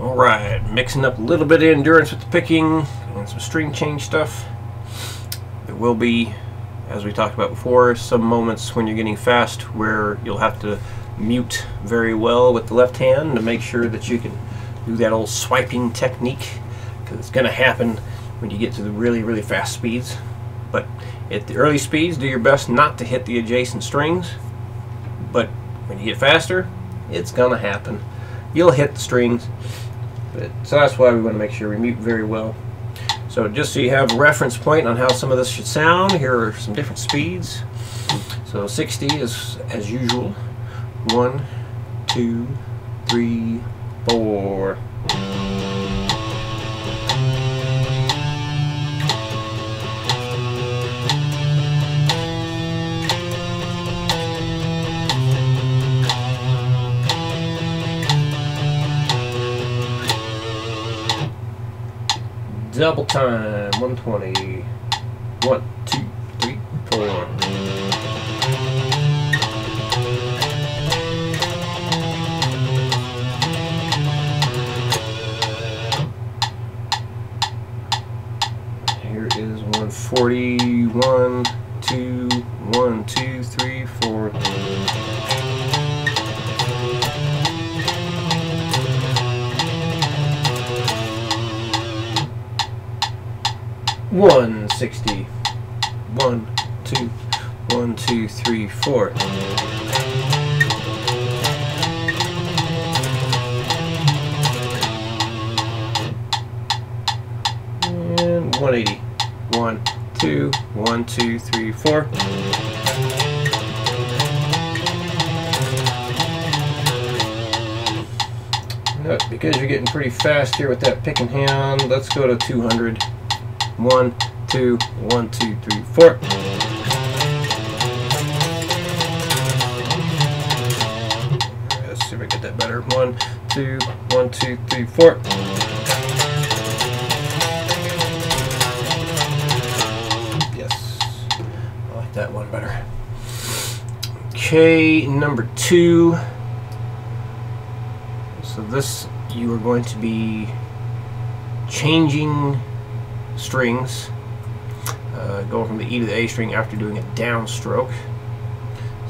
Alright, mixing up a little bit of endurance with the picking and some string change stuff. There will be, as we talked about before, some moments when you're getting fast where you'll have to mute very well with the left hand to make sure that you can do that old swiping technique because it's going to happen when you get to the really, really fast speeds. But at the early speeds, do your best not to hit the adjacent strings. But when you get faster, it's going to happen. You'll hit the strings. But, so that's why we want to make sure we mute very well. So just so you have a reference point on how some of this should sound, here are some different speeds. So 60 is as usual. One, two, three, four. Double time, 120. One, two, three, four. Here is 140. One, two, one, two, three, four. One sixty. One, two, one, two, three, four. And one eighty. One, two, one, two, three, four. No, because you're getting pretty fast here with that picking hand, let's go to 200. One, two, one, two, three, four. Let's see if I get that better. One, two, one, two, three, four. Yes, I like that one better. Okay, number two. So this, you are going to be changing strings, uh, going from the E to the A string after doing a downstroke.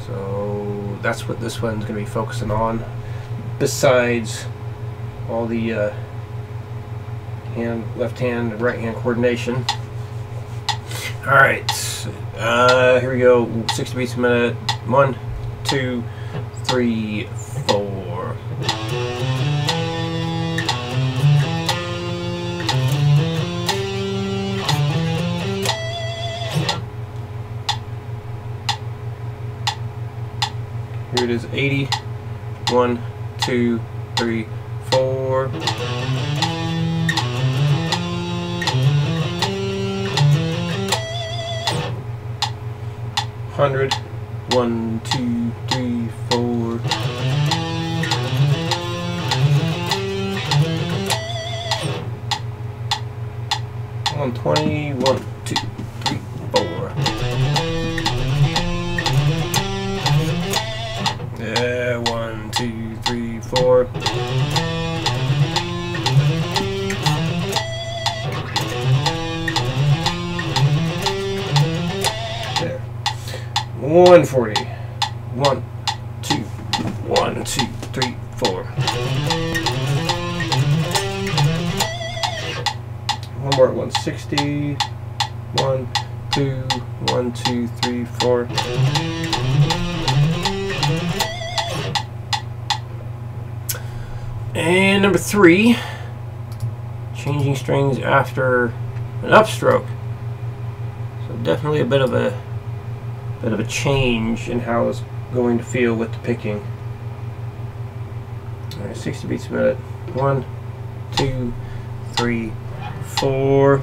So that's what this one's going to be focusing on, besides all the uh, hand, left hand, and right hand coordination. All right, uh, here we go. 60 beats a minute. One, two, three, four. here it is 80 1 2 3 4 100 1 2 3 4 120 1 2 four. There. 140. One, two, one, two, three, four. One more at 160. One, two, one, two, three, four. And number three, changing strings after an upstroke. So definitely a bit of a bit of a change in how it's going to feel with the picking. All right, 60 beats a minute. One, two, three, four.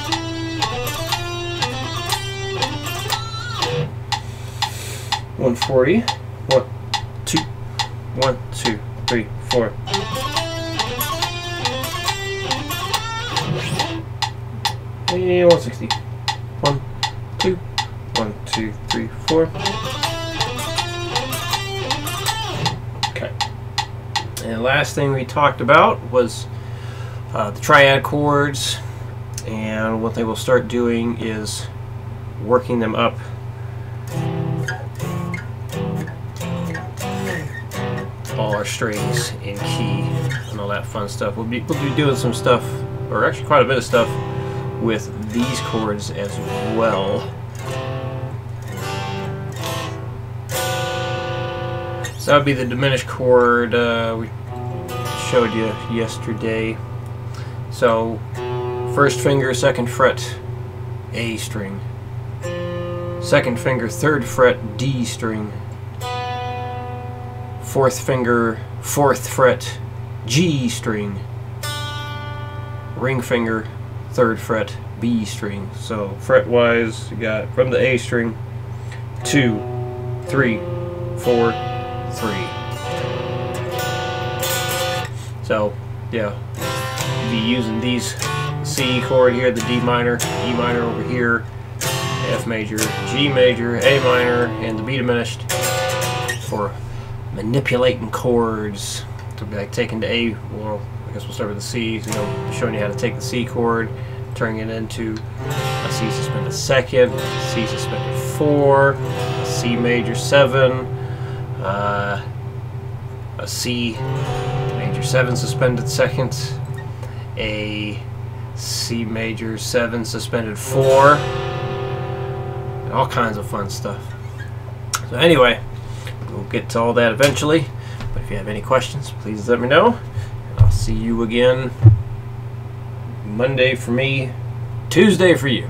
140. One, two, one, two, three, four. Eh, and 160. One, two, one, two, three, four. Okay. And the last thing we talked about was uh, the triad chords. And what they will start doing is working them up all our strings in key and all that fun stuff. We'll be, we'll be doing some stuff, or actually quite a bit of stuff, with these chords as well. So that would be the diminished chord uh, we showed you yesterday. So first finger, second fret, A string. Second finger, third fret, D string fourth finger, fourth fret, G string, ring finger, third fret, B string. So fret wise, you got from the A string, two, three, four, three. So yeah, be using these C chord here, the D minor, E minor over here, F major, G major, A minor, and the B diminished for manipulating chords to be like taking the A, well, I guess we'll start with the C, you know, showing you how to take the C chord, turning it into a C suspended second, C suspended four, a C major seven, uh, a C major seven suspended second, a C major seven suspended four, and all kinds of fun stuff. So anyway, we'll get to all that eventually. But if you have any questions, please let me know. I'll see you again Monday for me, Tuesday for you.